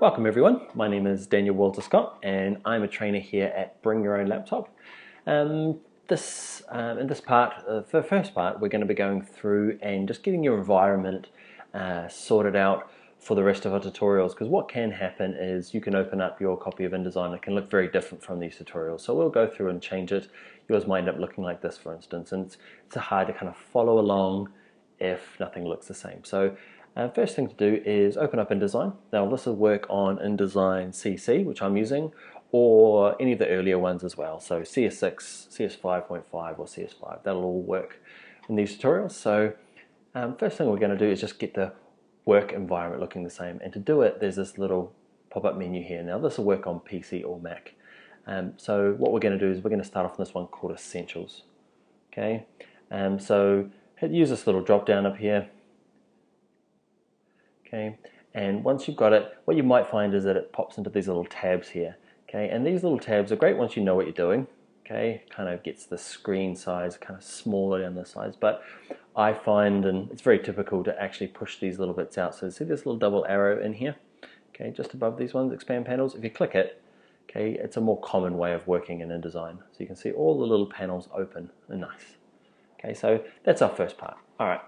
Welcome everyone, my name is Daniel Walter Scott and I'm a trainer here at Bring Your Own Laptop. Um, this, um, in this part, uh, the first part, we're going to be going through and just getting your environment uh, sorted out for the rest of our tutorials because what can happen is you can open up your copy of InDesign. It can look very different from these tutorials. So we'll go through and change it. Yours might end up looking like this for instance and it's, it's hard to kind of follow along if nothing looks the same. So uh, first thing to do is open up InDesign. Now this will work on InDesign CC, which I'm using, or any of the earlier ones as well. So CS6, CS5.5 or CS5, that'll all work in these tutorials. So um, first thing we're going to do is just get the work environment looking the same. And to do it, there's this little pop-up menu here. Now this will work on PC or Mac. Um, so what we're going to do is we're going to start off on this one called Essentials. Okay, um, so use this little drop down up here okay? And once you've got it what you might find is that it pops into these little tabs here okay? And these little tabs are great once you know what you're doing okay? Kind of gets the screen size kind of smaller on the size but I find and it's very typical to actually push these little bits out. So see this little double arrow in here? Okay just above these ones expand panels. If you click it okay it's a more common way of working in InDesign. So you can see all the little panels open. And nice. Okay so that's our first part. All right